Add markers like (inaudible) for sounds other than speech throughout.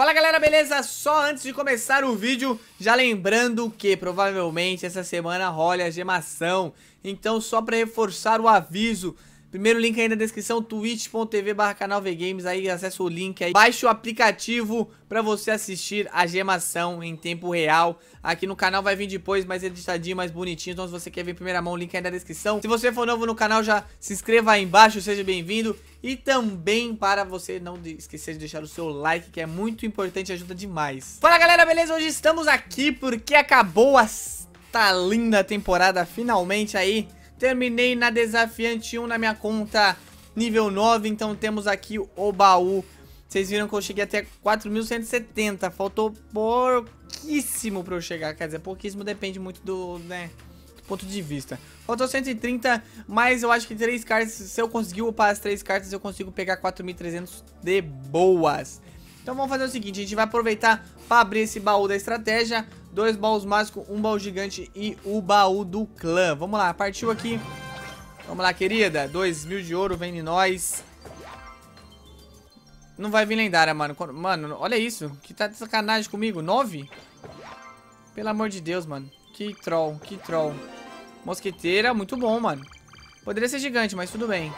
Fala galera, beleza? Só antes de começar o vídeo, já lembrando que provavelmente essa semana rola a gemação. Então só para reforçar o aviso, Primeiro link aí na descrição, twitch.tv barra canal VGames, aí acessa o link aí. Baixe o aplicativo pra você assistir a gemação em tempo real. Aqui no canal vai vir depois, mais editadinho, mais bonitinho, então se você quer ver em primeira mão, o link aí na descrição. Se você for novo no canal, já se inscreva aí embaixo, seja bem-vindo. E também para você não esquecer de deixar o seu like, que é muito importante ajuda demais. Fala galera, beleza? Hoje estamos aqui porque acabou esta linda temporada finalmente aí. Terminei na desafiante 1 na minha conta nível 9, então temos aqui o baú. Vocês viram que eu cheguei até 4.170, faltou pouquíssimo pra eu chegar, quer dizer, pouquíssimo depende muito do, né, do ponto de vista. Faltou 130, mas eu acho que três cartas, se eu conseguir upar as três cartas, eu consigo pegar 4.300 de boas. Então vamos fazer o seguinte, a gente vai aproveitar para abrir esse baú da estratégia dois baús mágicos, um baú gigante e o baú do clã. Vamos lá, partiu aqui. Vamos lá, querida. Dois mil de ouro, vem em nós. Não vai vir lendária, mano. Mano, olha isso. Que tá de sacanagem comigo. Nove? Pelo amor de Deus, mano. Que troll, que troll. Mosqueteira, muito bom, mano. Poderia ser gigante, mas tudo bem.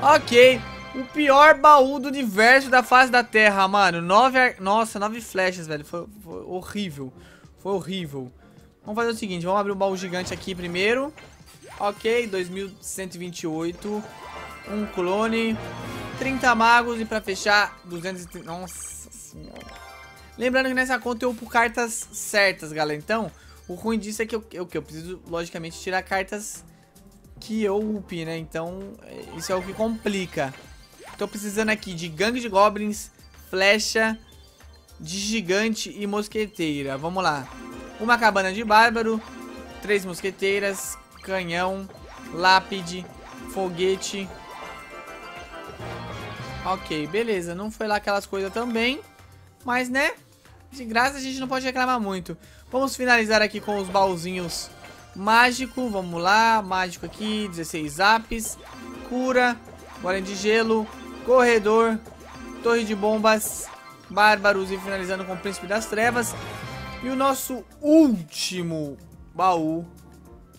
Ok. O pior baú do universo da face da Terra, mano. Nove... Nossa, nove flechas, velho. Foi, foi horrível. Foi horrível. Vamos fazer o seguinte, vamos abrir o baú gigante aqui primeiro. Ok, 2128. Um clone. 30 magos e pra fechar, 230... Nossa senhora. Lembrando que nessa conta eu upo cartas certas, galera. Então, o ruim disso é que eu, eu, eu preciso, logicamente, tirar cartas que eu upe, né? Então, é, isso é o que complica. Tô precisando aqui de gangue de goblins, flecha, de gigante e mosqueteira. Vamos lá. Uma cabana de bárbaro, três mosqueteiras, canhão, lápide, foguete. Ok, beleza. Não foi lá aquelas coisas também. Mas, né? De graça a gente não pode reclamar muito. Vamos finalizar aqui com os baúzinhos mágico. Vamos lá. Mágico aqui, 16 apes. Cura, golem de gelo, Corredor, Torre de Bombas, Bárbaros e finalizando com o Príncipe das Trevas. E o nosso último baú.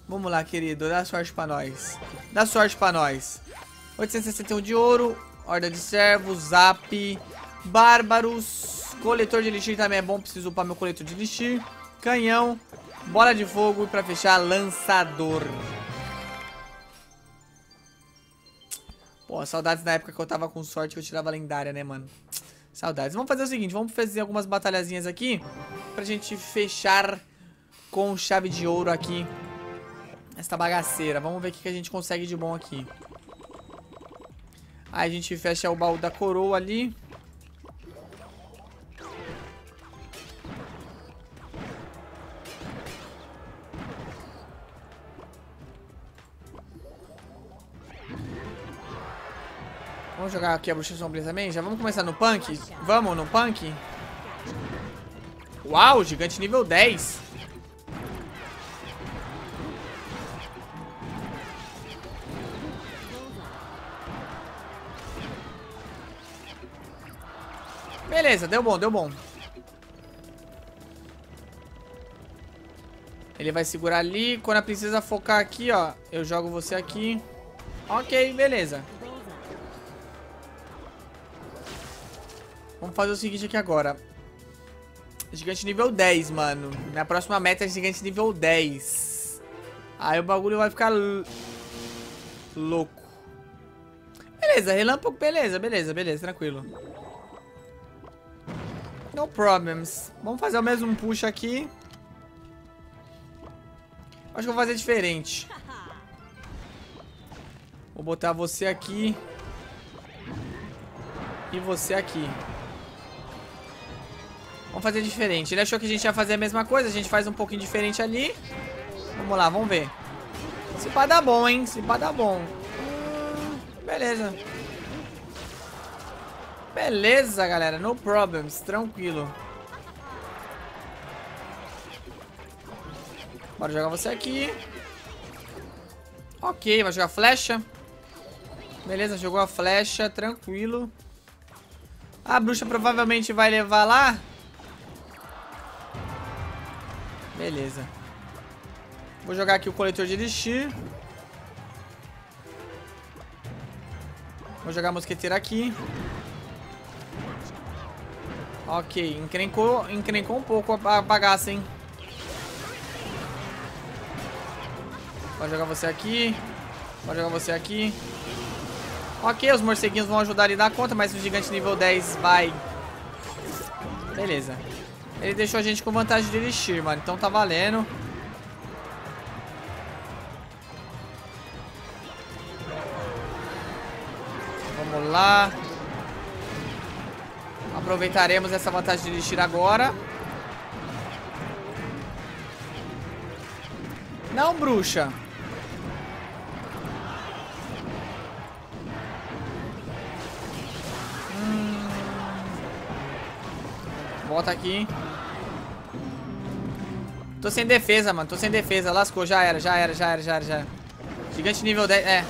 Vamos lá, querido. Dá sorte pra nós. Dá sorte pra nós. 861 de ouro. Horda de servos. Zap. Bárbaros. Coletor de elixir também é bom. Preciso upar meu coletor de elixir. Canhão. Bola de fogo. E pra fechar, lançador. Pô, saudades da época que eu tava com sorte que eu tirava lendária, né, mano? Saudades. Vamos fazer o seguinte, vamos fazer algumas batalhazinhas aqui pra gente fechar com chave de ouro aqui esta bagaceira. Vamos ver o que a gente consegue de bom aqui. Aí a gente fecha o baú da coroa ali. Vamos jogar aqui a bruxa sombria também? Já vamos começar no punk? Vamos no punk? Uau, gigante nível 10. Beleza, deu bom, deu bom. Ele vai segurar ali. Quando a princesa focar aqui, ó, eu jogo você aqui. Ok, beleza. Fazer o seguinte aqui agora. Gigante nível 10, mano. Minha próxima meta é gigante nível 10. Aí o bagulho vai ficar louco. Beleza, relâmpago, beleza, beleza, beleza, tranquilo. No problems. Vamos fazer o mesmo push aqui. Acho que vou fazer diferente. Vou botar você aqui. E você aqui. Vamos fazer diferente. Ele achou que a gente ia fazer a mesma coisa. A gente faz um pouquinho diferente ali. Vamos lá, vamos ver. Se pá dá bom, hein? Se pá dá bom. Hum, beleza. Beleza, galera. No problems. Tranquilo. Bora jogar você aqui. Ok, vai jogar flecha. Beleza, jogou a flecha. Tranquilo. A bruxa provavelmente vai levar lá. Beleza. Vou jogar aqui o coletor de elixir. Vou jogar a mosqueteira aqui. Ok, encrencou, encrencou um pouco a bagaça, hein? Vou jogar você aqui. Vou jogar você aqui. Ok, os morceguinhos vão ajudar ele dar conta, mas o gigante nível 10 vai... Beleza. Ele deixou a gente com vantagem de elixir, mano. Então tá valendo. Vamos lá. Aproveitaremos essa vantagem de elixir agora. Não, bruxa. Hum. Volta aqui. Tô sem defesa, mano. Tô sem defesa. Lascou. Já era, já era, já era, já era, já era. Gigante nível 10. É.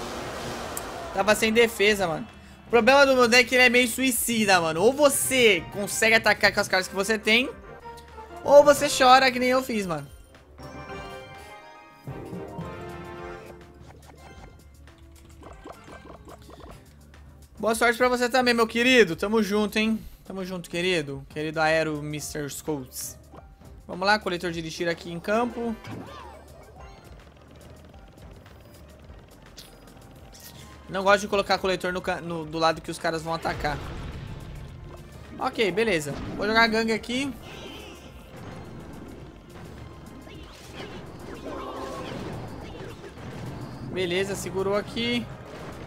Tava sem defesa, mano. O problema do meu deck é que ele é meio suicida, mano. Ou você consegue atacar com as cartas que você tem. Ou você chora, que nem eu fiz, mano. Boa sorte pra você também, meu querido. Tamo junto, hein? Tamo junto, querido. Querido Aero Mr. Scouts. Vamos lá, coletor de elixir aqui em campo. Não gosto de colocar coletor no, no, do lado que os caras vão atacar. Ok, beleza. Vou jogar gangue aqui. Beleza, segurou aqui.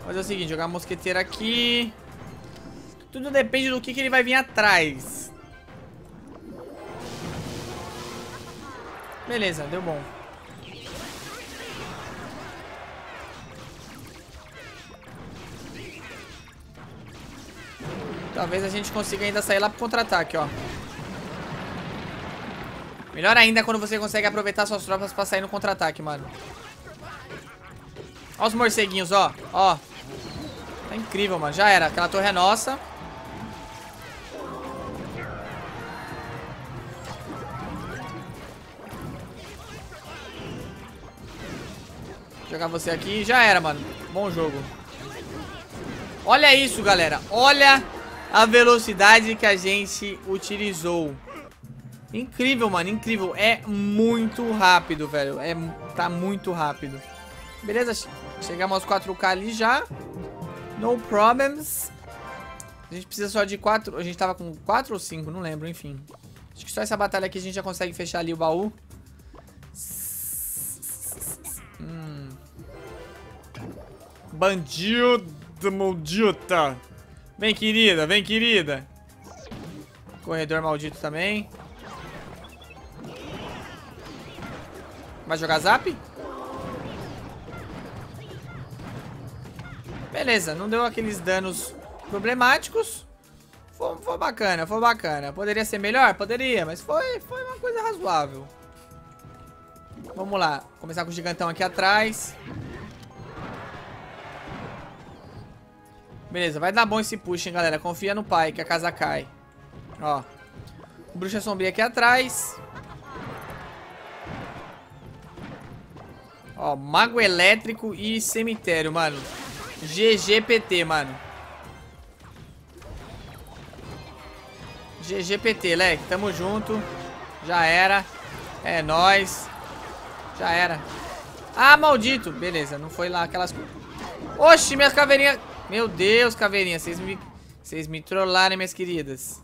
Fazer o seguinte, jogar mosqueteira aqui. Tudo depende do que, que ele vai vir atrás. Beleza, deu bom. Talvez a gente consiga ainda sair lá pro contra-ataque, ó. Melhor ainda quando você consegue aproveitar suas tropas pra sair no contra-ataque, mano. Ó os morceguinhos, ó. Ó. Tá incrível, mano. Já era. Aquela torre é nossa. Jogar você aqui. Já era, mano. Bom jogo. Olha isso, galera. Olha a velocidade que a gente utilizou. Incrível, mano. Incrível. É muito rápido, velho. É, tá muito rápido. Beleza. Chegamos aos 4K ali já. No problems. A gente precisa só de 4. A gente tava com 4 ou 5, não lembro, enfim. Acho que só essa batalha aqui a gente já consegue fechar ali o baú. Bandido maldita. Vem, querida, vem, querida. Corredor maldito também. Vai jogar zap? Beleza, não deu aqueles danos problemáticos. Foi, foi, bacana, foi bacana. Poderia ser melhor? Poderia, mas foi, foi uma coisa razoável. Vamos lá. Começar com o gigantão aqui atrás. Beleza, vai dar bom esse push, hein, galera. Confia no pai, que a casa cai. Ó. Bruxa sombria aqui atrás. Ó, mago elétrico e cemitério, mano. GGPT, mano. GGPT, leque. Tamo junto. Já era. É nóis. Já era. Ah, maldito. Beleza, não foi lá aquelas... Oxi, minhas caveirinhas... Meu Deus, caveirinha. Vocês me... Vocês me trollaram, minhas queridas.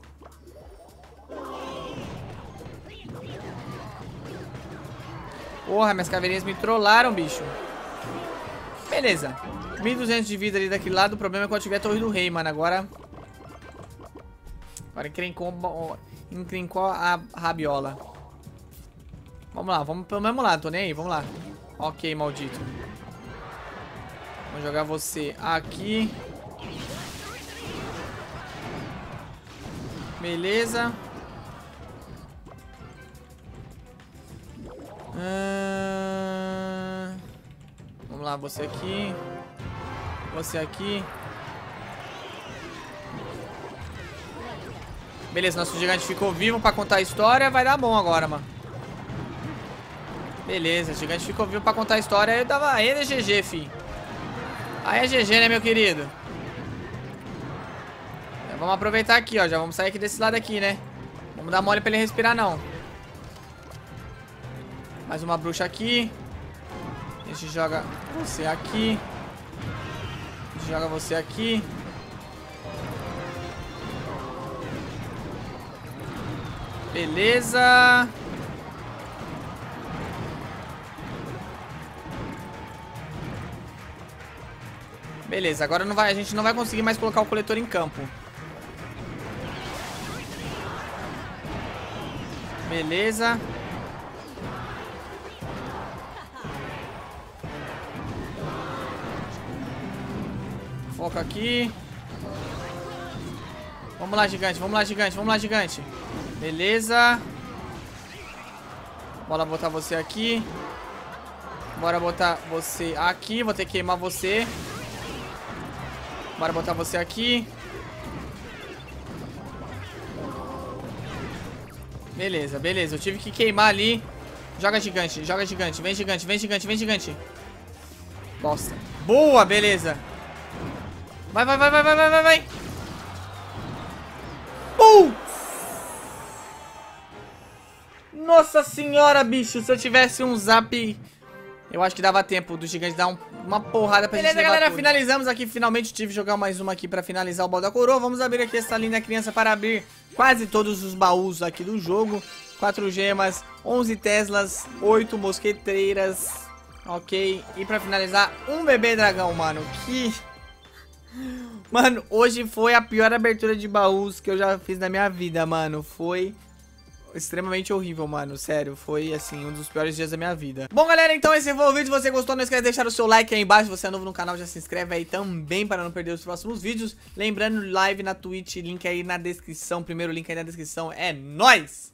Porra, minhas caveirinhas me trollaram, bicho. Beleza. 1200 de vida ali daquele lado. O problema é quando tiver a torre do rei, mano. Agora... Agora encrencou, encrencou a rabiola. Vamos lá, vamos pelo mesmo lado. Tô nem aí, vamos lá. Ok, maldito. Vamos jogar você aqui. Beleza. Hum... Vamos lá, você aqui. Você aqui. Beleza, nosso gigante ficou vivo pra contar a história. Vai dar bom agora, mano. Beleza, o gigante ficou vivo pra contar a história. Tava. Aí é GG, fi. Aí é GG, né, meu querido? Já vamos aproveitar aqui, ó. Já vamos sair aqui desse lado aqui, né? Vamos dar mole pra ele respirar, não. Mais uma bruxa aqui. A gente joga você aqui. A gente joga você aqui. Beleza. Beleza, agora não vai, a gente não vai conseguir mais colocar o coletor em campo. Beleza. Foca aqui. Vamos lá, gigante. Vamos lá, gigante. Vamos lá, gigante. Beleza. Bora botar você aqui. Bora botar você aqui. Vou ter que queimar você. Bora botar você aqui. Beleza, beleza. Eu tive que queimar ali. Joga gigante, joga gigante. Vem gigante, vem gigante, vem gigante. Bosta. Boa, beleza. Vai, vai, vai, vai, vai, vai, vai. Uh! Nossa senhora, bicho. Se eu tivesse um zap... Eu acho que dava tempo do gigante dar um, uma porrada pra Beleza, gente galera, tudo. finalizamos aqui. Finalmente tive que jogar mais uma aqui pra finalizar o balde da coroa. Vamos abrir aqui essa linda criança para abrir quase todos os baús aqui do jogo. 4 gemas, 11 Teslas, 8 mosqueteiras, ok? E pra finalizar, um bebê dragão, mano. Que... (laughs) Mano, hoje foi a pior abertura de baús que eu já fiz na minha vida, mano. Foi extremamente horrível, mano. Sério, foi, assim, um dos piores dias da minha vida. Bom, galera, então esse foi o vídeo. Se você gostou, não esquece de deixar o seu like aí embaixo. Se você é novo no canal, já se inscreve aí também para não perder os próximos vídeos. Lembrando, live na Twitch, link aí na descrição. Primeiro link aí na descrição. É nóis!